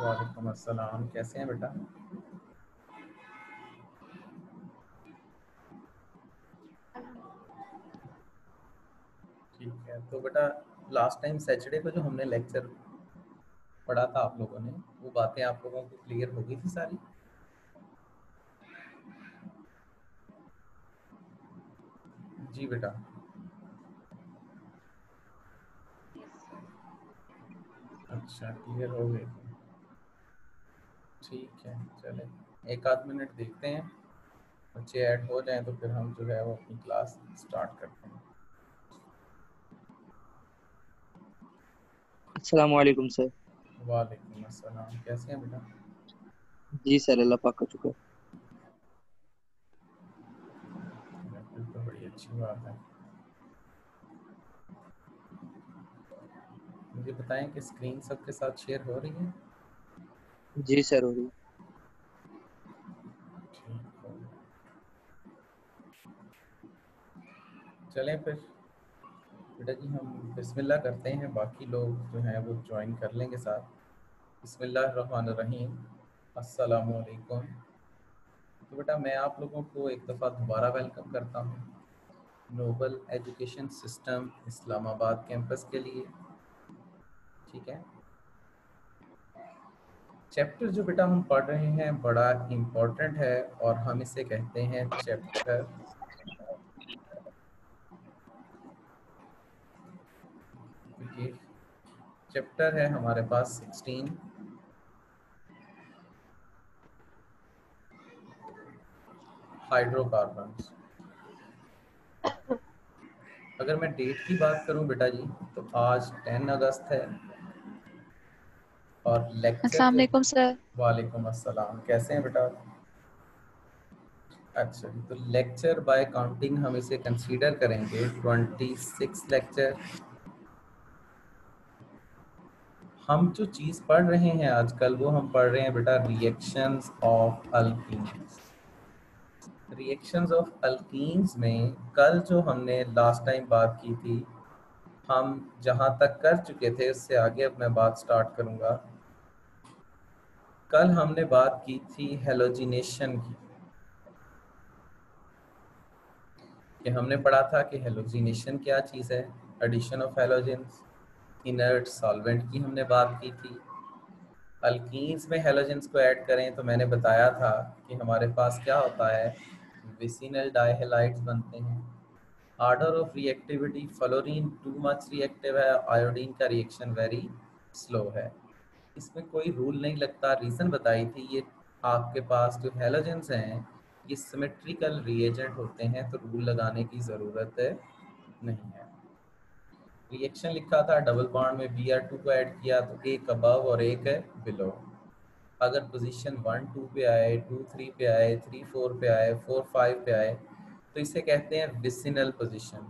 वालेकुम अस्सलाम कैसे हैं बेटा ठीक है तो बेटा लास्ट टाइम सैटरडे को जो हमने लेक्चर पढ़ा था आप लोगों ने, वो बातें आप लोगों को क्लियर हो गई थी सारी? जी बेटा। अच्छा क्लियर हो गए ठीक है चले। एक आध मिनट देखते हैं। बच्चे ऐड हो जाएँ तो फिर हम जो है वो अपनी क्लास स्टार्ट करते हैं। अस्सलाम वालेकुम सर वालेकुम अस्सलाम। कैसे हैं बेटा? जी सर अल्लाह पाक का शुक्र फिर तो बड़ी अच्छी बात है मुझे बताएँ कि स्क्रीन सबके साथ शेयर हो रही है? जी सर हो रही हो। चलें फिर। बेटा जी हम बिस्मिल्लाह करते हैं। बाकी लोग जो हैं वो ज्वाइन कर लेंगे साथ। बिस्मिल्लाहिर्रहमानिर्रहीम। अस्सलाम वालेकुम तो बेटा मैं आप लोगों को एक दफ़ा दोबारा वेलकम करता हूँ। Noble Education System Islamabad campus के लिए। ठीक है? चैप्टर जो बेटा हम पढ़ रहे हैं, बड़ा इम्पोर्टेंट है और हम इसे कहते हैं चैप्टर चैप्टर है हमारे पास सिक्सटीन हाइड्रोकार्बन अगर मैं डेट की बात करूँ बेटा जी तो आज 10 अगस्त है। और लेक्चर अस्सलाम वालेकुम सर वालेकुम अस्सलाम। कैसे हैं बेटा? अच्छा तो लेक्चर बाय काउंटिंग हम इसे कंसीडर करेंगे। 26 लेक्चर हम जो चीज़ पढ़ रहे हैं आजकल वो हम पढ़ रहे हैं बेटा reactions of alkenes reactions of alkenes में कल जो हमने लास्ट टाइम बात की थी, हम जहाँ तक कर चुके थे उससे आगे अब मैं बात स्टार्ट करूँगा। कल हमने बात की थी हेलोजिनेशन की। कि हमने पढ़ा था कि हेलोजिनेशन क्या चीज़ है addition of halogens inert solvent की हमने बात की थी। अल्कीन्स में हेलोजेंस को ऐड करें तो मैंने बताया था कि हमारे पास क्या होता है विसिनल डाइहेलाइड्स बनते हैं। Order of reactivity fluorine too much reactive है आयोडीन का रिएक्शन वेरी स्लो है। इसमें कोई रूल नहीं लगता। रीज़न बताई थी ये आपके पास जो हेलोजेंस हैं, ये सिमेट्रिकल रिएजेंट होते हैं तो रूल लगाने की ज़रूरत है नहीं है। रिएक्शन लिखा था डबल बॉन्ड में बी आर टू को ऐड किया तो एक अबव और एक है बिलो अगर पोजीशन वन टू पे आए टू थ्री पे आए थ्री फोर पे आए फोर फाइव पे आए तो इसे कहते हैं विसिनल पोजीशन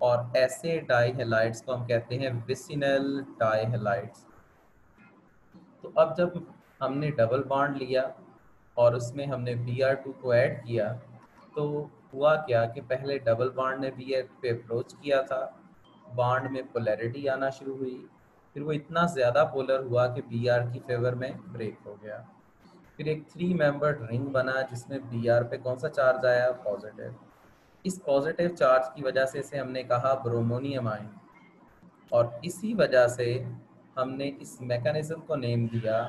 और ऐसे डाई हेलाइट्स को हम कहते हैं विसिनल डाईहेलाइट्स तो अब जब हमने डबल बॉन्ड लिया और उसमें हमने बी आर टू को ऐड किया तो हुआ क्या कि पहले डबल बॉन्ड ने बी आर पे अप्रोच किया था बॉन्ड में पोलैरिटी आना शुरू हुई फिर वो इतना ज़्यादा पोलर हुआ कि बी आर की फेवर में ब्रेक हो गया। फिर एक थ्री मेंबर्ड रिंग बना जिसमें बी आर पे कौन सा चार्ज आया? पॉजिटिव इस पॉजिटिव चार्ज की वजह से इसे हमने कहा ब्रोमोनियम आयन और इसी वजह से हमने इस मैकेनिज्म को नेम दिया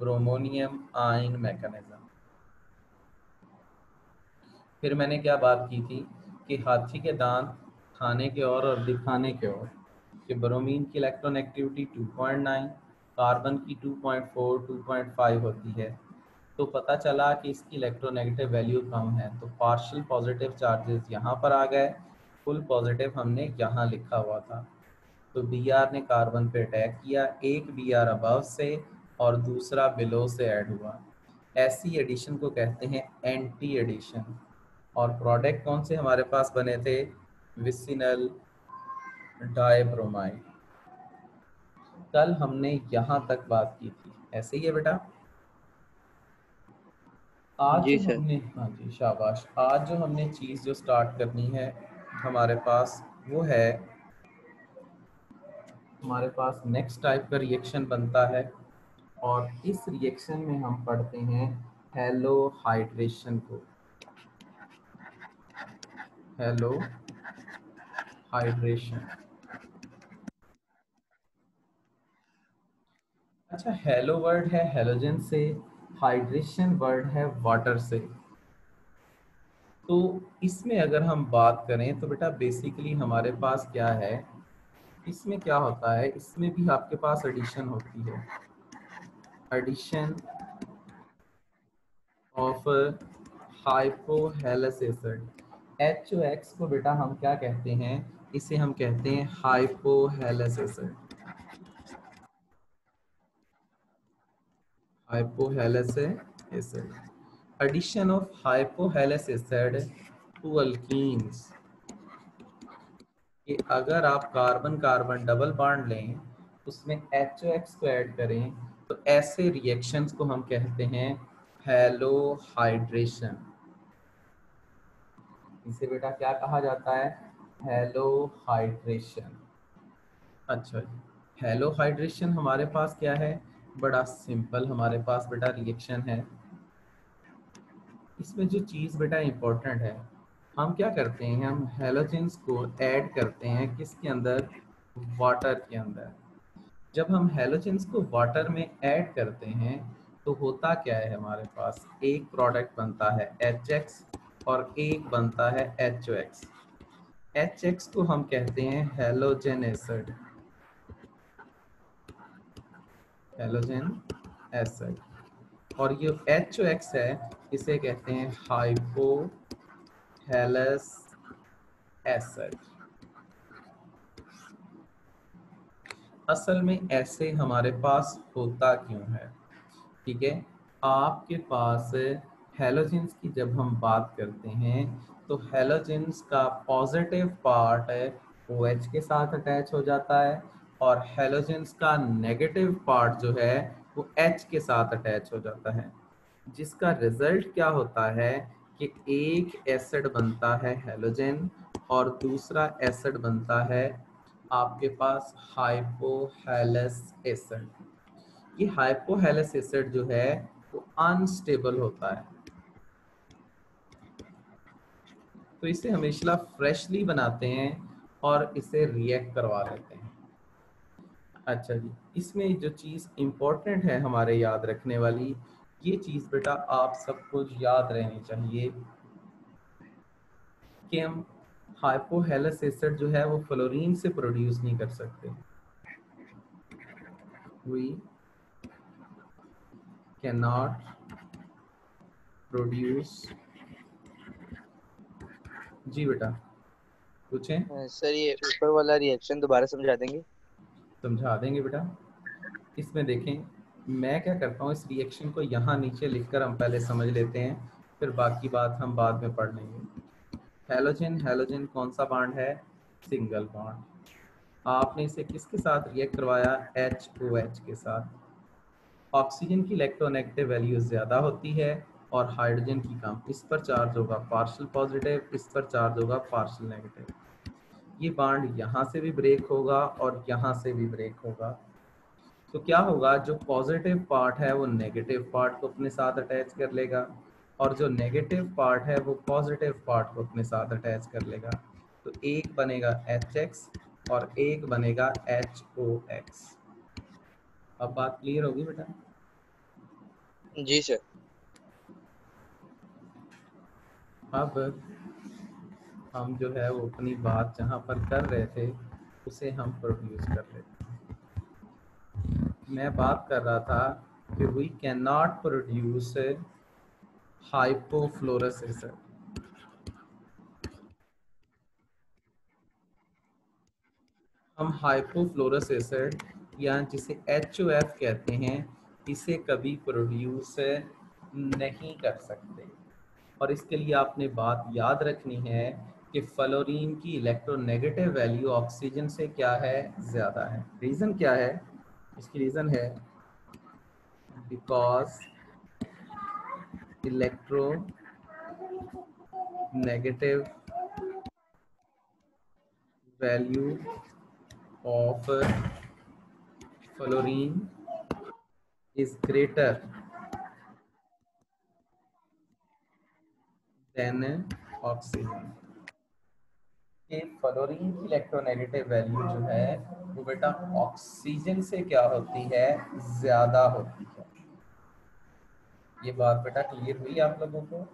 ब्रोमोनियम आयन मैकेनिज्म फिर मैंने क्या बात की थी कि हाथी के दांत खाने के और और दिखाने के और। कि ब्रोमीन की इलेक्ट्रॉन एक्टिविटी 2.9 कार्बन की 2.4 2.5 होती है। तो पता चला कि इसकी इलेक्ट्रोनेगेटिव वैल्यू कम है तो पार्शियल पॉजिटिव चार्जेस यहाँ पर आ गए, फुल पॉजिटिव हमने यहाँ लिखा हुआ था। तो बी आर ने कार्बन पे अटैक किया, एक बी आर अबव से और दूसरा बिलो से ऐड हुआ। ऐसी एडिशन को कहते हैं एंटी एडिशन और प्रोडक्ट कौन से हमारे पास बने थे? विसिनल डाइब्रोमाइड कल हमने यहाँ तक बात की थी। ऐसे ही है बेटा? आज जी जो हमने हाँ जी शाबाश। आज जो हमने चीज़ जो स्टार्ट करनी है हमारे पास वो है हमारे पास नेक्स्ट टाइप का रिएक्शन बनता है और इस रिएक्शन में हम पढ़ते हैं हेलो हाइड्रेशन को। हेलो हाइड्रेशन अच्छा हेलो वर्ड है हेलोजन से हाइड्रेशन वर्ड है वाटर से। तो इसमें अगर हम बात करें तो बेटा बेसिकली हमारे पास क्या है? इसमें क्या होता है? इसमें भी आपके पास एडिशन होती है। Addition of hypohalous acid H X को बेटा हम क्या कहते हैं? इसे हम कहते हैं hypohalous acid hypohalous acid addition of hypohalous acid to alkenes कि अगर आप कार्बन कार्बन डबल बॉन्ड लें, उसमें एच एक्स को ऐड करें तो ऐसे रिएक्शंस को हम कहते हैं हेलो हाइड्रेशन इसे बेटा क्या कहा जाता है? हेलो हाइड्रेशन अच्छा जी हेलो हाइड्रेशन हमारे पास क्या है? बड़ा सिंपल हमारे पास बेटा रिएक्शन है। इसमें जो चीज़ बेटा इम्पोर्टेंट है, हम क्या करते हैं, हम हेलोजेंस को ऐड करते हैं किसके अंदर? वाटर के अंदर। जब हम हेलोजेंस को वाटर में ऐड करते हैं तो होता क्या है हमारे पास? एक प्रोडक्ट बनता है एच एक्स और एक बनता है H O X H X को हम कहते हैं हेलोजेन एसिड हेलोजन एसिड और ये एच एक्स है, इसे कहते हैं हाइपोहेलस एसिड असल में ऐसे हमारे पास होता क्यों है? ठीक है? आपके पास हेलोजेंस की जब हम बात करते हैं तो हेलोजेंस का पॉजिटिव पार्ट है ओ OH के साथ अटैच हो जाता है और हेलोजेंस का नेगेटिव पार्ट जो है, वो एच के साथ अटैच हो जाता है। जिसका रिज़ल्ट क्या होता है कि एक एसिड बनता है हेलोजन और दूसरा एसिड बनता है आपके पास हाइपोहेलस एसिड ये हाइपोहेलस एसिड जो है, वो अनस्टेबल होता है। तो इसे हमेशा फ्रेशली बनाते हैं और इसे रिएक्ट करवा लेते हैं। अच्छा जी। इसमें जो चीज़ इम्पोर्टेंट है हमारे याद रखने वाली, ये चीज़ बेटा आप सबको याद रहनी चाहिए कि हम हाइपोहेलस एसिड जो है वो फ्लोरीन से प्रोड्यूस नहीं कर सकते। वी कैन नॉट प्रोड्यूस जी बेटा, पूछें? सर, ये ऊपर वाला रिएक्शन दोबारा समझा देंगे। समझा देंगे बेटा। इसमें देखें, मैं क्या करता हूँ, इस रिएक्शन को यहाँ नीचे लिखकर हम पहले समझ लेते हैं, फिर बाकी बात हम बाद में पढ़ लेंगे। हेलोजन हेलोजन कौन सा बॉन्ड है? सिंगल बॉन्ड आपने इसे किसके साथ रिएक्ट करवाया? एच ओ एच के साथ। ऑक्सीजन की इलेक्ट्रोनेगेटिव वैल्यू ज़्यादा होती है और हाइड्रोजन की कम। इस पर चार्ज होगा पार्शल पॉजिटिव इस पर चार्ज होगा पार्शल नेगेटिव ये बाड यहाँ से भी ब्रेक होगा और यहाँ से भी ब्रेक होगा। तो क्या होगा जो पॉजिटिव पार्ट है वो नेगेटिव पार्ट को अपने साथ अटैच कर लेगा और जो नेगेटिव पार्ट है वो पॉजिटिव पार्ट को अपने साथ अटैच कर लेगा। तो एक बनेगा एच एक्स और एक बनेगा एच ओ एक्स अब बात क्लियर होगी बेटा? जी सर अब हम जो है वो अपनी बात जहाँ पर कर रहे थे, उसे हम प्रोड्यूस कर रहे थे। मैं बात कर रहा था कि we can not produce hypofluorous acid हम हाइपोफ्लोरस एसिड या जिसे एच कहते हैं, इसे कभी प्रोड्यूस नहीं कर सकते। और इसके लिए आपने बात याद रखनी है कि फ्लोरीन की इलेक्ट्रोनेगेटिव वैल्यू ऑक्सीजन से क्या है? ज़्यादा है। रीज़न क्या है? इसकी रीज़न है because electronegative value of fluorine is greater than oxygen. कि फ्लोरीन की इलेक्ट्रोनेगेटिव वैल्यू जो है वो बेटा ऑक्सीजन से क्या होती है? ज़्यादा होती है। ये बात बेटा क्लियर हुई आप लोगों को?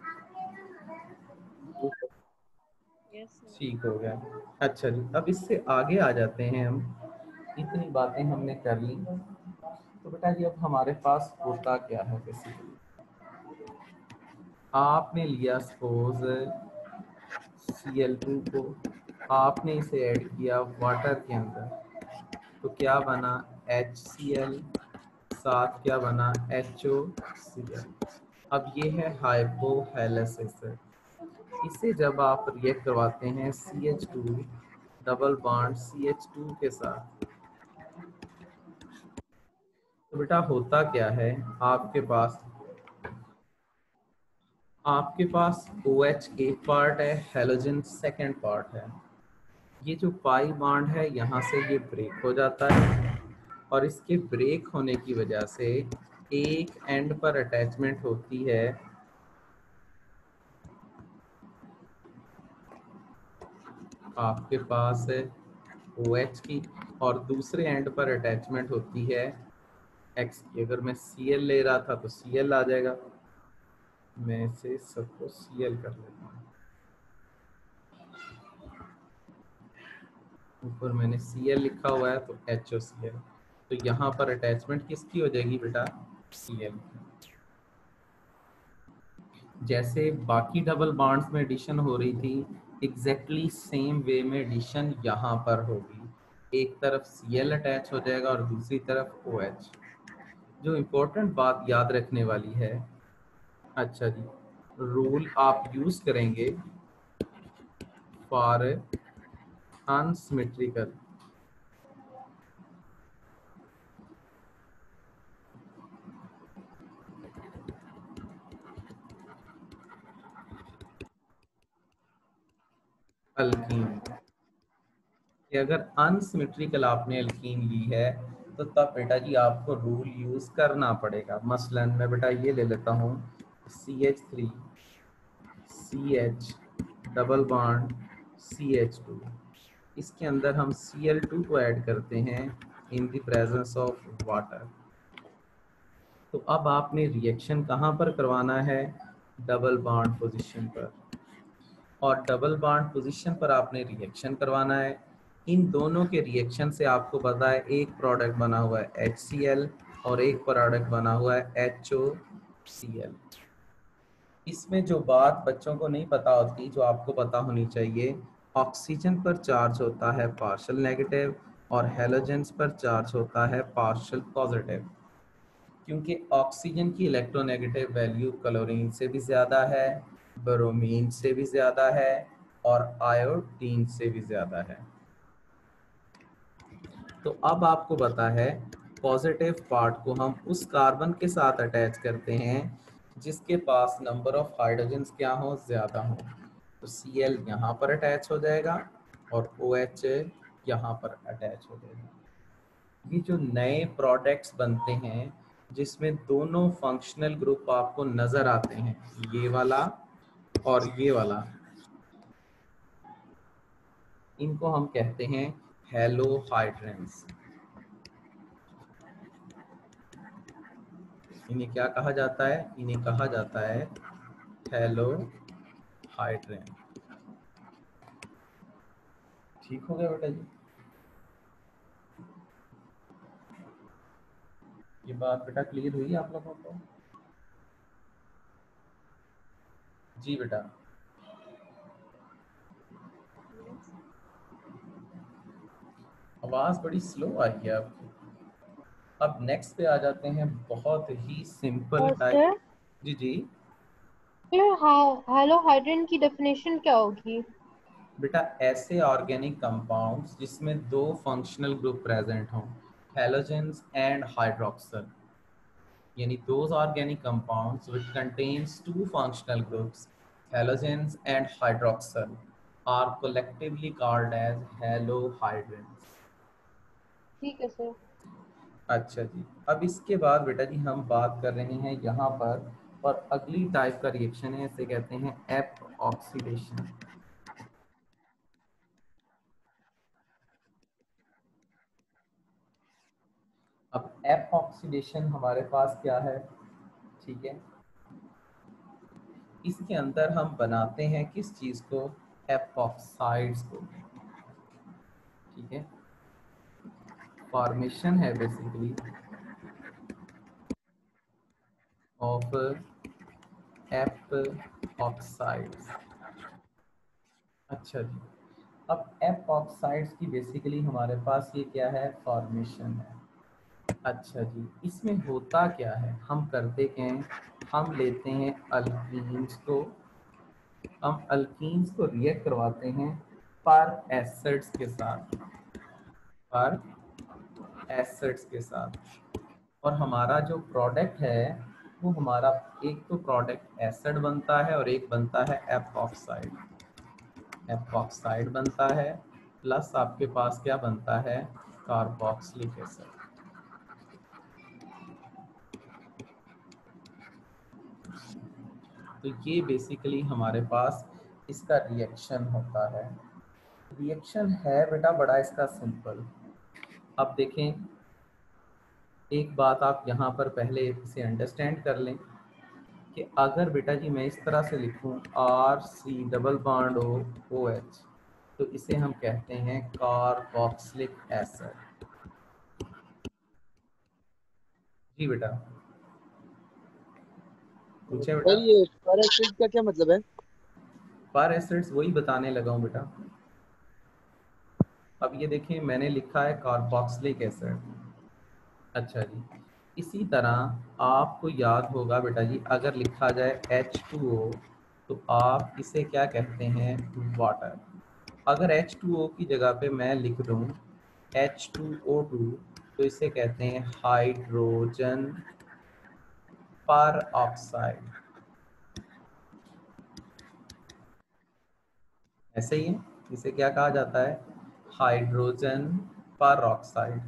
ठीक हो गया। अच्छा जी अब इससे आगे आ जाते हैं हम। इतनी बातें हमने कर ली। तो बेटा जी अब हमारे पास होता क्या है बेसिकली आपने लिया सपोज़ सी एल टू को। आपने इसे ऐड किया वाटर के अंदर। तो क्या बना? एच सी एल साथ क्या बना? एच ओ सी एल अब ये है हाइपोहेलिसिस इसे जब आप रिएक्ट करवाते हैं C H two double bond C H two के साथ। तो बेटा होता क्या है? आपके पास आपके पास ओ OH एक पार्ट है हेलोजन सेकेंड पार्ट है। ये जो पाई बाड है, यहाँ से ये ब्रेक हो जाता है और इसके ब्रेक होने की वजह से एक एंड पर अटैचमेंट होती है। आपके पास ओ OH की और दूसरे एंड पर अटैचमेंट होती है। एक्स की, अगर मैं सी एल ले रहा था तो सी एल आ जाएगा। मैं इसे सबको सी एल कर लेता ऊपर मैंने सी एल लिखा हुआ है तो एच ओ सी एल तो यहाँ पर अटैचमेंट किसकी हो जाएगी बेटा? सी एल जैसे बाकी डबल बॉन्ड्स में एडिशन हो रही थी एग्जैक्टली सेम वे में एडिशन यहाँ पर होगी। एक तरफ़ सी एल अटैच हो जाएगा और दूसरी तरफ़ ओ OH. जो इम्पोर्टेंट बात याद रखने वाली है। अच्छा जी रूल आप यूज़ करेंगे। फॉर अनसिमेट्रिकल अल्कीन अगर अनसिमेट्रिकल आपने अल्कीन ली है तो तब बेटा जी आपको रूल यूज़ करना पड़ेगा। मसलन, मैं बेटा ये ले लेता हूँ C H three C H double bond C H two इसके अंदर हम सी एल टू को ऐड करते हैं in the presence of water तो अब आपने रिएक्शन कहाँ पर करवाना है? डबल बॉन्ड पोजीशन पर. और डबल बॉन्ड पोजीशन पर आपने रिएक्शन करवाना है। इन दोनों के रिएक्शन से आपको पता है, एक प्रोडक्ट बना हुआ है एच और एक प्रोडक्ट बना हुआ है एच इसमें जो बात बच्चों को नहीं पता होती, जो आपको पता होनी चाहिए ऑक्सीजन पर चार्ज होता है पार्शल नेगेटिव और हेलोजेंस पर चार्ज होता है पार्शल पॉजिटिव क्योंकि ऑक्सीजन की इलेक्ट्रोनेगेटिव वैल्यू क्लोरीन से भी ज़्यादा है ब्रोमीन से भी ज़्यादा है और आयोडीन से भी ज़्यादा है. तो अब आपको पता है पॉजिटिव पार्ट को हम उस कार्बन के साथ अटैच करते हैं जिसके पास नंबर ऑफ़ हाइड्रोजन क्या हो? ज़्यादा हो. तो सी एल यहाँ पर अटैच हो जाएगा और ओ एच यहाँ पर अटैच हो जाएगा। ये जो नए प्रोडक्ट्स बनते हैं, जिसमें दोनों फंक्शनल ग्रुप आपको नज़र आते हैं, ये वाला और ये वाला। इनको हम कहते हैं हेलो हाइड्रेंस इन्हें क्या कहा जाता है? इन्हें कहा जाता है हेलोहाइड्रेन ठीक हो गया बेटा जी? ये बात बेटा क्लियर हुई आप लोगों को? जी बेटा। आवाज़ बड़ी स्लो आई है आपकी। अब नेक्स्ट पे आ जाते हैं बहुत ही सिंपल टाइप जी जी। क्लियर हैलोहाइड्रिन की डेफिनेशन क्या होगी? बेटा ऐसे ऑर्गेनिक कंपाउंड्स जिसमें दो फंक्शनल ग्रुप प्रेजेंट हों हैलोजेंस एंड हाइड्रोक्सिल यानी those organic compounds which contains two functional groups halogens and hydroxyl are collectively called as halohydrin ठीक है सर अच्छा जी। अब इसके बाद बेटा जी हम बात कर रहे हैं यहाँ पर और अगली टाइप का रिएक्शन है, इसे कहते हैं एप ऑक्सीडेशन अब एप ऑक्सीडेशन हमारे पास क्या है? ठीक है। इसके अंदर हम बनाते हैं किस चीज़ को? एपॉक्साइड्स को। ठीक है। फॉर्मेशन है बेसिकली ऑफ़ एप ऑक्साइड्स अच्छा जी। अब एप ऑक्साइड्स की बेसिकली हमारे पास ये क्या है? फॉर्मेशन है। अच्छा जी। इसमें होता क्या है? हम करते क्या हैं? हम लेते हैं अल्कीन्स को। हम अल्कीन्स को रिएक्ट करवाते हैं पर एसिड्स के साथ। पर एसिड्स के साथ। और हमारा जो प्रोडक्ट है वो हमारा एक तो प्रोडक्ट एसिड बनता है और एक बनता है एपॉक्साइड एपॉक्साइड बनता है प्लस आपके पास क्या बनता है? कार्बोक्सिलिक एसिड तो ये बेसिकली हमारे पास इसका रिएक्शन होता है। रिएक्शन है बेटा, बड़ा इसका सिंपल अब देखें एक बात आप यहाँ पर पहले इसे अंडरस्टैंड कर लें कि अगर बेटा जी मैं इस तरह से लिखूं R C double bond O O H तो इसे हम कहते हैं कार्बोक्सिलिक एसिड। जी बेटा। पूछे बेटा। ये पर एसिड का क्या मतलब है? पर एसिड्स वही बताने लगा हूँ बेटा। अब ये देखें मैंने लिखा है कार्बोक्सिलिक एसिड अच्छा जी। इसी तरह आपको याद होगा बेटा जी, अगर लिखा जाए H2O तो आप इसे क्या कहते हैं? वाटर अगर H2O की जगह पे मैं लिख दूँ H2O2 तो इसे कहते हैं हाइड्रोजन पर ऑक्साइड ऐसे ही है इसे क्या कहा जाता है? हाइड्रोजन पर ऑक्साइड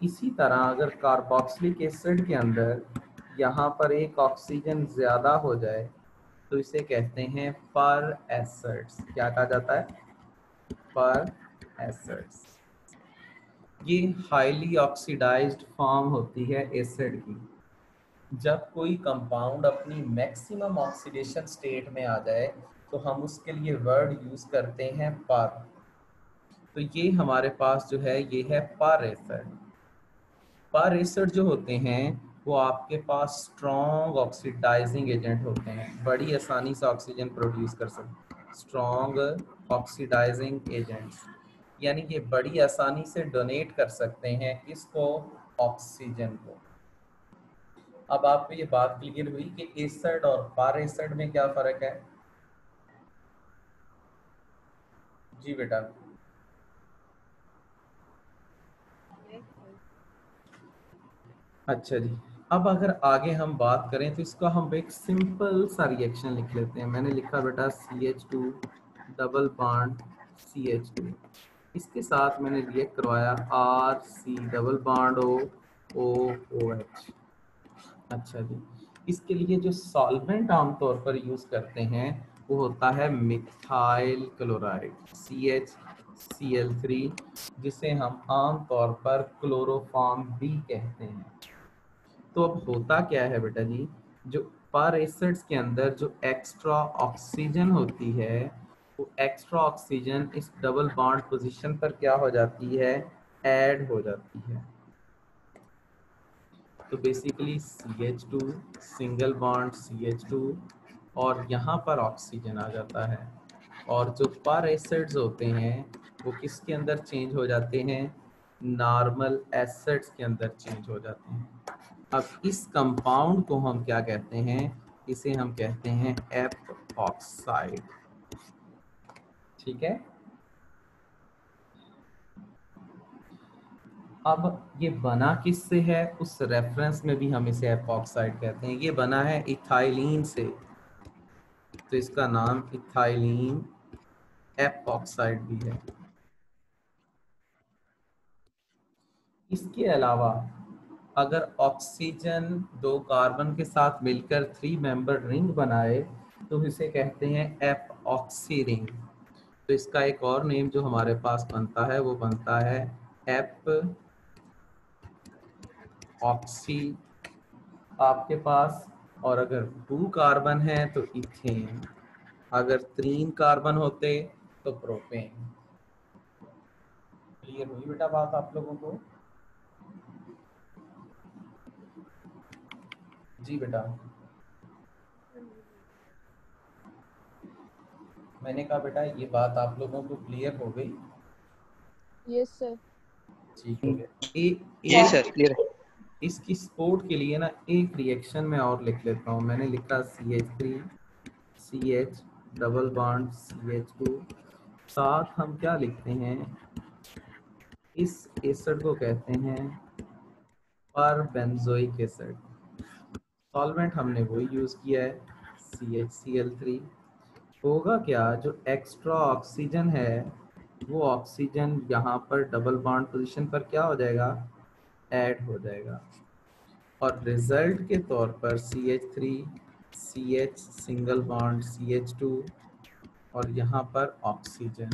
इसी तरह अगर कार्बोक्सिलिक एसिड के अंदर यहाँ पर एक ऑक्सीजन ज़्यादा हो जाए तो इसे कहते हैं पर एसिड्स क्या कहा जाता है? पर एसिड्स ये हाईली ऑक्सीडाइज्ड फॉर्म होती है एसिड की। जब कोई कंपाउंड अपनी मैक्सिमम ऑक्सीडेशन स्टेट में आ जाए तो हम उसके लिए वर्ड यूज़ करते हैं पर तो ये हमारे पास जो है, ये है पर एसिड पर जो होते हैं, वो आपके पास स्ट्रॉन्ग ऑक्सीडाइजिंग एजेंट होते हैं। बड़ी आसानी से ऑक्सीजन प्रोड्यूस कर सकते स्ट्रॉन्ग ऑक्सीडाइजिंग एजेंट्स यानी कि बड़ी आसानी से डोनेट कर सकते हैं इसको ऑक्सीजन को। अब आपको ये बात क्लियर हुई कि एसड और पार एसिड में क्या फ़र्क है? जी बेटा। अच्छा जी। अब अगर आगे हम बात करें तो इसका हम एक सिंपल सा रिएक्शन लिख लेते हैं। मैंने लिखा बेटा C H two double bond C H two इसके साथ मैंने रिएक्ट करवाया R C double bond O O O H अच्छा जी। इसके लिए जो सॉल्वेंट आमतौर पर यूज़ करते हैं, वो होता है methyl chloride C H C L three जिसे हम आम तौर पर क्लोरोफॉर्म भी कहते हैं। तो अब होता क्या है बेटा जी? जो पर एसिड्स के अंदर जो एक्स्ट्रा ऑक्सीजन होती है, वो एक्स्ट्रा ऑक्सीजन इस डबल बॉन्ड पोजीशन पर क्या हो जाती है? ऐड हो जाती है। तो basically C H two single bond C H two और यहाँ पर ऑक्सीजन आ जाता है। और जो पर एसिड्स होते हैं, वो किसके अंदर चेंज हो जाते हैं? नॉर्मल एसिड्स के अंदर चेंज हो जाते हैं। अब इस कंपाउंड को हम क्या कहते हैं? इसे हम कहते हैं एप ऑक्साइड ठीक है? अब ये बना किससे है? उस रेफरेंस में भी हम इसे एपॉक्साइड कहते हैं। ये बना है इथाइलिन से। तो इसका नाम इथाइलिन एपॉक्साइड भी है। इसके अलावा अगर ऑक्सीजन दो कार्बन के साथ मिलकर थ्री मेंबर रिंग बनाए तो इसे कहते हैं एप ऑक्सी रिंग तो इसका एक और नेम जो हमारे पास बनता है, वो बनता है एप ऑक्सी आपके पास और अगर टू कार्बन है तो इथेन अगर तीन कार्बन होते तो प्रोपेन क्लियर हुई बेटा बात आप लोगों को? जी बेटा। मैंने कहा बेटा ये बात आप लोगों को क्लियर हो गई? यस सर ठीक हो। गया सर क्लियर इसकी सपोर्ट के लिए ना एक रिएक्शन में और लिख लेता हूँ। मैंने लिखा C H three C H double bond C H two साथ हम क्या लिखते हैं? इस एसिड को कहते हैं पर बेंजोइक एसिड सॉल्वेंट हमने वही यूज़ किया है C H C L three होगा क्या, जो एक्स्ट्रा ऑक्सीजन है, वो ऑक्सीजन यहाँ पर डबल बॉन्ड पोजीशन पर क्या हो जाएगा? ऐड हो जाएगा। और रिज़ल्ट के तौर पर C H three C H single bond C H two और यहाँ पर ऑक्सीजन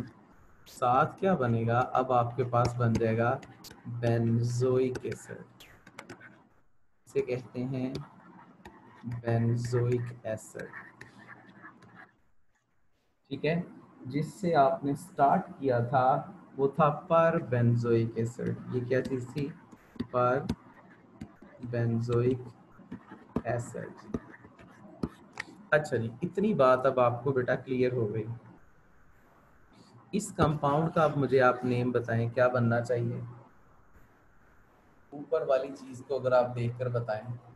साथ क्या बनेगा? अब आपके पास बन जाएगा बेंजोइक एसिड इसे कहते हैं बेंजोइक एसिड। ठीक है? जिससे आपने स्टार्ट किया था, वो था पर बेंजोइक एसिड। ये क्या चीज़ थी? पर बेंजोइक एसिड। अच्छा जी, इतनी बात अब आपको बेटा क्लियर हो गई। इस कंपाउंड का अब मुझे आप नेम बताएँ, क्या बनना चाहिए? ऊपर वाली चीज़ को अगर आप देखकर बताएँ।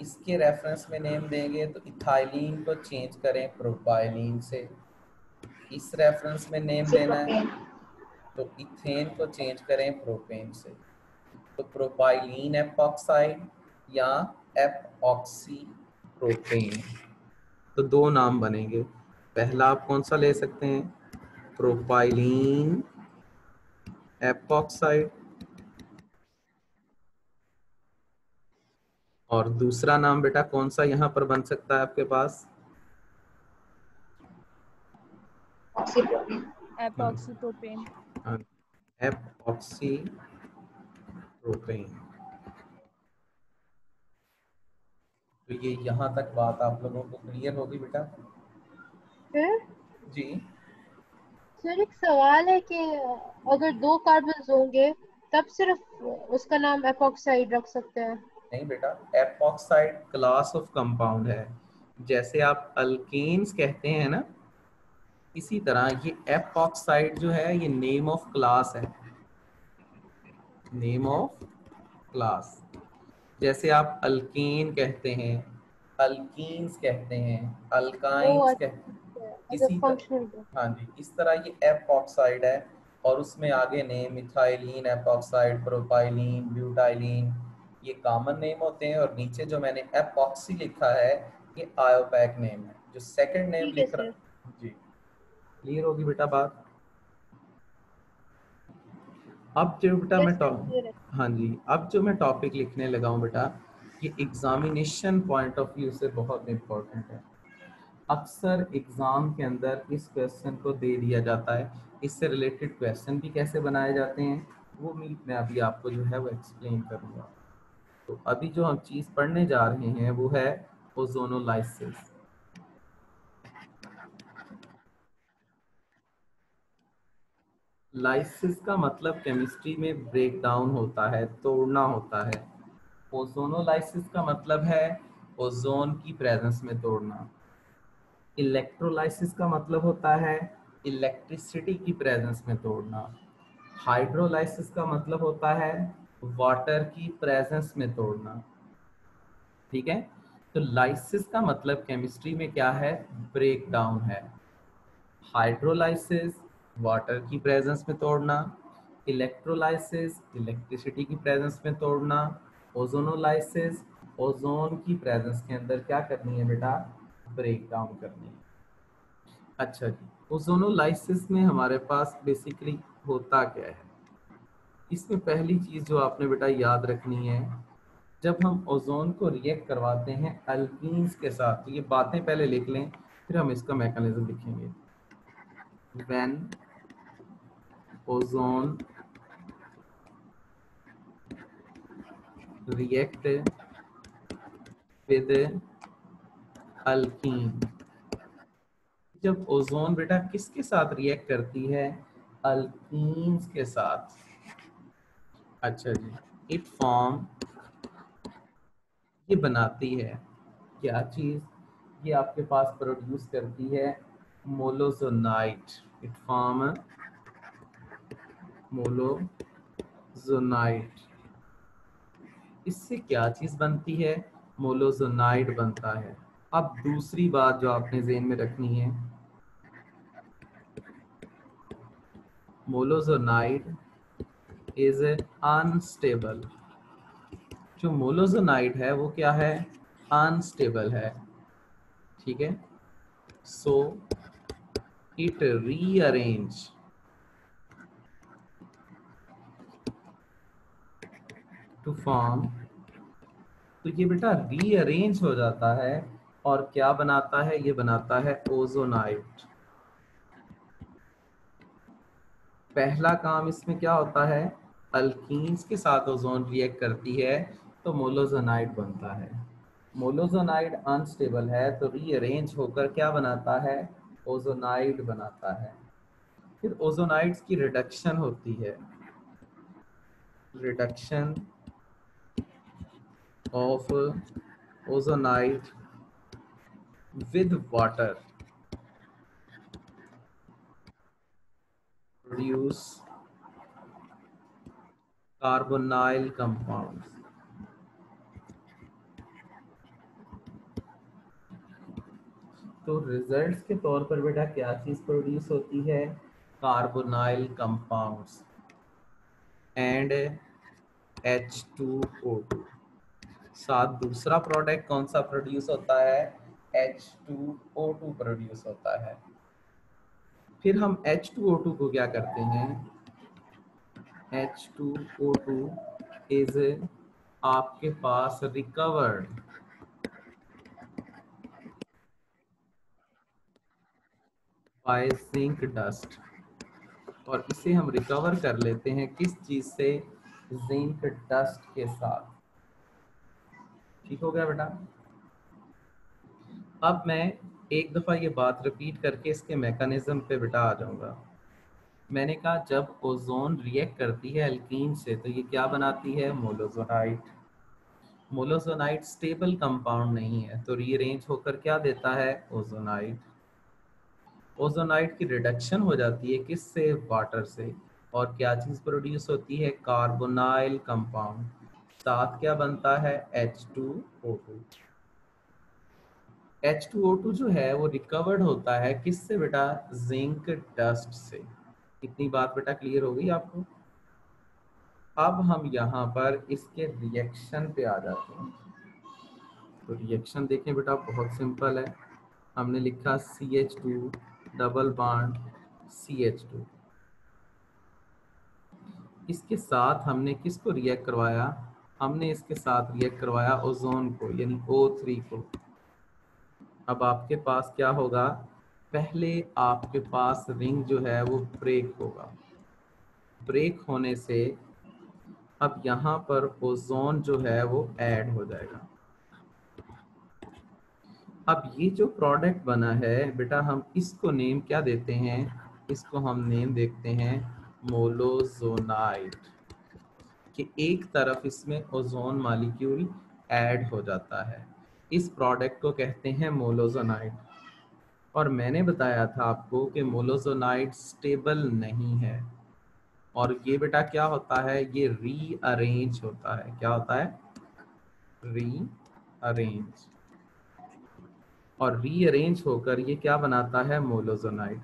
इसके रेफरेंस में नेम देंगे तो इथाइलिन को चेंज करें प्रोपाइलिन से। इस रेफरेंस में नेम देना है तो इथेन को चेंज करें प्रोपेन से। तो प्रोपाइलिन एपॉक्साइड या एपॉक्सी प्रोपेन तो दो नाम बनेंगे। पहला आप कौन सा ले सकते हैं? प्रोपाइलिन एपॉक्साइड और दूसरा नाम बेटा कौन सा यहाँ पर बन सकता है आपके पास? एपॉक्सी प्रोपेन तो ये यहाँ तक बात आप लोगों को क्लियर होगी बेटा? सर जी। सर एक सवाल है कि अगर दो कार्बन होंगे तब सिर्फ़ उसका नाम एपॉक्साइड रख सकते हैं। नहीं बेटा एपॉक्साइड क्लास ऑफ़ कंपाउंड है। जैसे आप अल्केन्स कहते हैं ना इसी तरह ये एपॉक्साइड जो है ये नेम ऑफ़ क्लास है। नेम ऑफ़ क्लास जैसे आप अल्केन कहते हैं अल्कीन्स कहते हैं अल्काइंस। कहते हैं इसी तरह- हाँ। जी इस तरह ये एपॉक्साइड है और उसमें आगे name methylene epoxide propylene butylene ये कॉमन नेम होते हैं और नीचे जो मैंने एपॉक्सी लिखा है ये आयोपैक नेम है। जो सेकंड नेम लिख रहा जी। क्लियर होगी बेटा बात? अब जो बेटा मैं टॉप हाँ। जी अब जो मैं टॉपिक लिखने लगा हूँ बेटा ये एग्जामिनेशन पॉइंट ऑफ़ व्यू से बहुत इम्पोर्टेंट है। अक्सर एग्ज़ाम के अंदर इस क्वेश्चन को दे दिया जाता है। इससे रिलेटेड क्वेश्चन भी कैसे बनाए जाते हैं वो मैं अभी आपको जो है वो एक्सप्लेन करूँगा। तो अभी जो हम चीज़ पढ़ने जा रहे हैं, वो है ओजोनोलाइसिस लाइसिस का मतलब केमिस्ट्री में ब्रेक डाउन होता है, तोड़ना होता है। ओजोनोलाइसिस का मतलब है ओजोन की प्रेजेंस में तोड़ना। इलेक्ट्रोलाइसिस का मतलब होता है इलेक्ट्रिसिटी की प्रेजेंस में तोड़ना। हाइड्रोलाइसिस का मतलब होता है वाटर की प्रेजेंस में तोड़ना। ठीक है? तो लाइसिस का मतलब केमिस्ट्री में क्या है? ब्रेक डाउन है। हाइड्रोलाइसिस वाटर की प्रेजेंस में तोड़ना। इलेक्ट्रोलाइसिस इलेक्ट्रिसिटी की प्रेजेंस में तोड़ना। ओजोनोलाइसिस ओजोन की प्रेजेंस के अंदर क्या करनी है बेटा? ब्रेक डाउन करनी है। अच्छा जी ओजोनोलाइसिस में हमारे पास बेसिकली होता क्या है? इसमें पहली चीज़ जो आपने बेटा याद रखनी है, जब हम ओजोन को रिएक्ट करवाते हैं अल्कीन्स के साथ तो ये बातें पहले लिख लें, फिर हम इसका मैकेनिज्म लिखेंगे। When ozone react with alkene जब ओजोन बेटा किसके साथ रिएक्ट करती है? अल्कीन्स के साथ। अच्छा जी। इट फॉर्म ये बनाती है। क्या चीज़? ये आपके पास प्रोड्यूस करती है मोलोजोनाइट। It form molozonide. इससे क्या चीज़ बनती है? मोलोजोनाइट बनता है। अब दूसरी बात जो आपने जेन में रखनी है। मोलोजोनाइट इज़ अनस्टेबल जो मोलोजोनाइट है, वो क्या है? अनस्टेबल है। ठीक है? So it rearrange to form तो ये बेटा रीअरेंज हो जाता है और क्या बनाता है? ये बनाता है ओजोनाइट। पहला काम इसमें क्या होता है? अल्कीन्स के साथ ओजोन रिएक्ट करती है तो मोलोजोनाइट बनता है। मोलोजोनाइट अनस्टेबल है तो रीअरेंज होकर क्या बनाता है? ओजोनाइड बनाता है। फिर ओजोनाइड्स की रिडक्शन होती है। Reduction of ozonide with water produce carbonyl compounds तो रिजल्ट्स के तौर पर बेटा क्या चीज़ प्रोड्यूस होती है? Carbonyl compounds. And H two O two साथ दूसरा प्रोडक्ट कौन सा प्रोड्यूस होता है? H two O two produce होता है। फिर हम एच टू ओ टू को क्या करते हैं? H two O two is आपके पास रिकवर्ड बाय जिंक डस्ट और इसे हम रिकवर कर लेते हैं किस चीज़ से? जिंक डस्ट के साथ. ठीक हो गया बेटा? अब मैं एक दफ़ा ये बात रिपीट करके इसके मैकेनिज्म पे बेटा आ जाऊँगा। मैंने कहा, जब ओजोन रिएक्ट करती है अल्कीन से तो ये क्या बनाती है? मोलोजोनाइट। मोलोजोनाइट स्टेबल कंपाउंड नहीं है तो रीअरेंज होकर क्या देता है? ओजोनाइट। ओजोनाइट की रिडक्शन हो जाती है किससे? वाटर से। और क्या चीज़ प्रोड्यूस होती है? कार्बोनाइल कंपाउंड साथ क्या बनता है? H2O2 H2O2 जो है, वो रिकवर्ड होता है किससे बेटा? जिंक डस्ट से। इतनी बात बेटा क्लियर हो गई आपको? अब हम यहाँ पर इसके रिएक्शन पे आ जाते हैं। तो रिएक्शन देखें बेटा, बहुत सिंपल है। हमने लिखा C H two double bond C H two इसके साथ हमने किसको रिएक्ट करवाया? हमने इसके साथ रिएक्ट करवाया ओजोन को, यानी ओ थ्री को। अब आपके पास क्या होगा? पहले आपके पास रिंग जो है वो ब्रेक होगा। ब्रेक होने से अब यहाँ पर ओजोन जो है वो ऐड हो जाएगा। अब ये जो प्रोडक्ट बना है, बेटा हम इसको नेम क्या देते हैं? इसको हम नेम देखते हैं मोलोजोनाइट कि एक तरफ़ इसमें ओजोन मालिक्यूल ऐड हो जाता है। इस प्रोडक्ट को कहते हैं मोलोजोनाइट और मैंने बताया था आपको कि मोलोजोनाइट स्टेबल नहीं है। और ये बेटा क्या होता है? ये रीअरेंज होता है। क्या होता है? रीअरेंज। और रीअरेंज होकर ये क्या बनाता है? मोलोजोनाइट।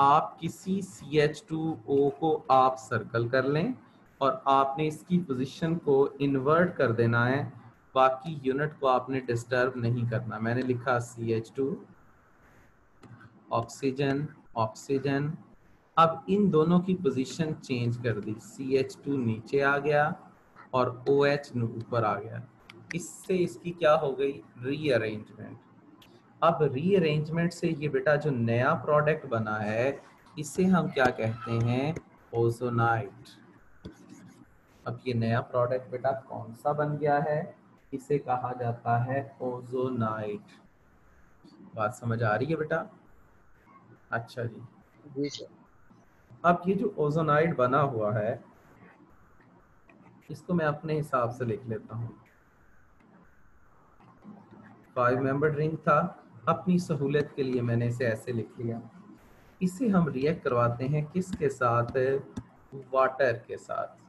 आप किसी सी एच टू ओ को आप सर्कल कर लें और आपने इसकी पोजीशन को इन्वर्ट कर देना है। बाकी यूनिट को आपने डिस्टर्ब नहीं करना। मैंने लिखा CH2 ऑक्सीजन ऑक्सीजन अब इन दोनों की पोजीशन चेंज कर दी। सी एच टू नीचे आ गया और ओ एच ऊपर आ गया। इससे इसकी क्या हो गई? रीअरेंजमेंट अब रीअरेंजमेंट से ये बेटा जो नया प्रोडक्ट बना है, इसे हम क्या कहते हैं? ओजोनाइट अब ये नया प्रोडक्ट बेटा कौन सा बन गया है? इसे कहा जाता है ओजोनाइट बात समझ आ रही है बेटा? अच्छा जी। जी सर। अब ये जो ओजोनाइट बना हुआ है इसको मैं अपने हिसाब से लिख लेता हूँ। फाइव मेंबर रिंग था। अपनी सहूलियत के लिए मैंने इसे ऐसे लिख लिया। इसे हम रिएक्ट करवाते हैं किसके साथ? वाटर के साथ।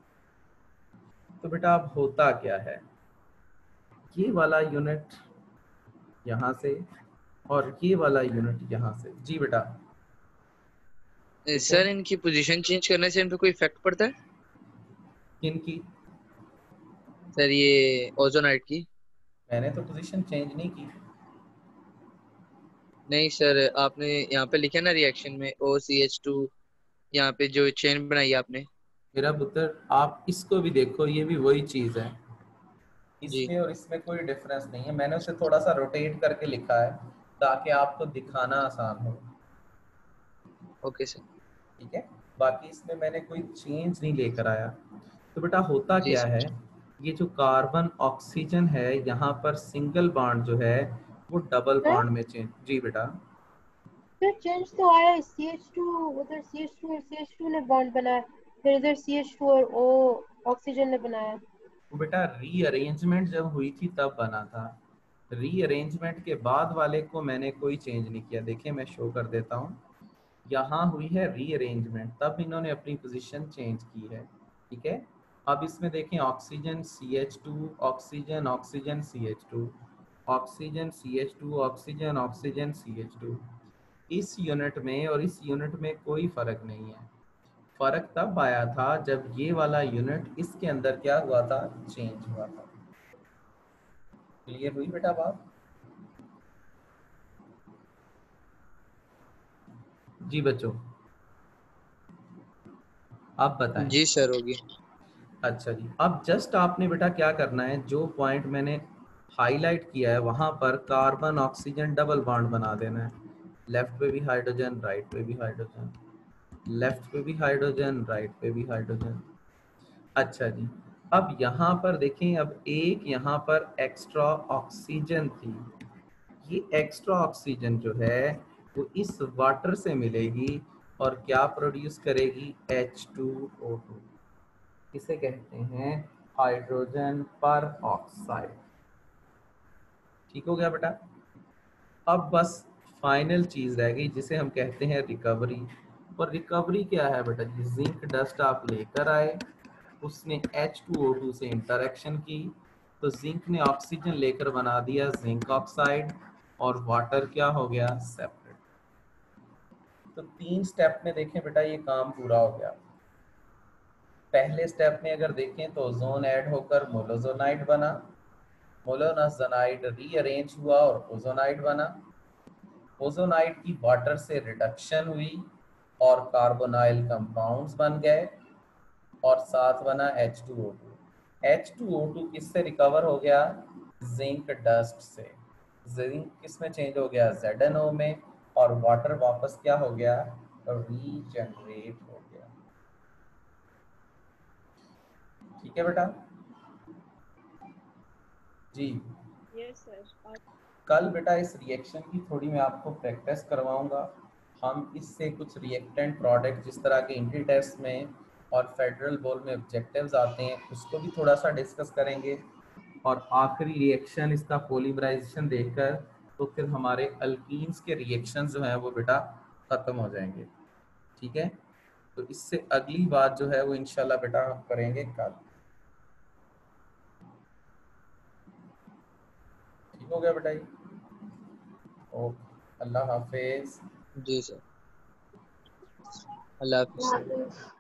तो बेटा अब होता क्या है? ये वाला यूनिट यहाँ से और ये वाला यूनिट यहाँ से। जी बेटा सर इनकी पोजीशन चेंज करने से इन पे कोई इफ़ेक्ट पड़ता है? किन की सर ये ओजोनाइट की। मैंने तो पोजीशन चेंज नहीं की। नहीं सर आपने यहाँ पे लिखा ना रिएक्शन में ओ सी एच टू यहाँ पे जो चेन बनाई आपने। मेरा पुत्र आप इसको भी देखो ये भी वही चीज़ है। इसमें और इसमें कोई डिफरेंस नहीं है। मैंने उसे थोड़ा सा रोटेट करके लिखा है ताकि आपको दिखाना आसान हो। ओके सर ठीक है? बाकी इसमें मैंने कोई चेंज नहीं लेकर आया। तो बेटा होता क्या है? ये जो कार्बन ऑक्सीजन है यहाँ पर सिंगल बॉन्ड जो है वो डबल बॉन्ड में चेंज जी बेटा। सर चेंज तो आया CH2 उधर CH2 और CH2 ने बॉन्ड बनाया फिर इधर CH2 और O ऑक्सीजन ने बनाया। वो बेटा रीअरेंजमेंट जब हुई थी तब बना था। रीअरेंजमेंट के बाद वाले को मैंने कोई चेंज नहीं किया। देखिए मैं शो कर देता हूँ। यहाँ हुई है रीअरेंजमेंट तब इन्होंने अपनी पोजीशन चेंज की है, ठीक है? अब इसमें देखें oxygen C H two oxygen oxygen C H two oxygen C H two oxygen oxygen C H two इस यूनिट में और इस यूनिट में कोई फ़र्क नहीं है। फ़र्क तब आया था जब ये वाला यूनिट इसके अंदर क्या हुआ था? चेंज हुआ था। क्लियर हुई बेटा बात? जी बच्चों। आप बताएँ। जी सर होगी। अच्छा जी। अब जस्ट आपने बेटा क्या करना है जो पॉइंट मैंने हाईलाइट किया है वहाँ पर कार्बन ऑक्सीजन डबल बॉन्ड बना देना है। लेफ़्ट पे भी हाइड्रोजन राइट पे भी हाइड्रोजन लेफ़्ट पे भी हाइड्रोजन राइट पे भी हाइड्रोजन अच्छा जी। अब यहाँ पर देखें अब एक यहाँ पर एक्स्ट्रा ऑक्सीजन थी। ये एक्स्ट्रा ऑक्सीजन जो है वो इस वाटर से मिलेगी और क्या प्रोड्यूस करेगी? H2O2 इसे कहते हैं हाइड्रोजन पर ऑक्साइड ठीक हो गया बेटा? अब बस फाइनल चीज़ रह गई, जिसे हम कहते हैं रिकवरी और रिकवरी क्या है बेटा? जी जिंक डस्ट आप लेकर आए, उसने H2O2 से इंटरेक्शन की तो जिंक ने ऑक्सीजन लेकर बना दिया जिंक ऑक्साइड और वाटर क्या हो गया? सेपरेट तो तीन स्टेप में देखें बेटा, ये काम पूरा हो गया। पहले स्टेप में अगर देखें तो ओजोन ऐड होकर मोलोजोनाइट बना मोलोनाइट रीअरेंज हुआ और ओजोनाइट बना। ओजोनाइट की वाटर से रिडक्शन हुई और कार्बोनाइल कंपाउंड्स बन गए और साथ बना H2O2 H2O2 किससे रिकवर हो गया? जिंक डस्ट से। जिंक किसमें चेंज हो गया? ZnO में। और वाटर वापस क्या हो गया? रीजनरेट हो गया। ठीक है बेटा? जी। यस सर कल बेटा इस रिएक्शन की थोड़ी मैं आपको प्रैक्टिस करवाऊँगा। हम इससे कुछ रिएक्टेंट प्रोडक्ट जिस तरह के इंट्री टेस्ट में और फेडरल बोल में ऑब्जेक्टिव्स आते हैं उसको भी थोड़ा सा डिस्कस करेंगे। और आखिरी रिएक्शन इसका पोलीमराइजेशन देखकर तो फिर हमारे अल्कीन्स के रिएक्शन जो हैं वो बेटा ख़त्म हो जाएँगे। ठीक है? तो इससे अगली बात जो है वो इंशाल्लाह बेटा हम करेंगे कल। ठीक हो गया बेटा ये ओके, अल्लाह हाफिज़। जी सर। अल्लाह हाफिज।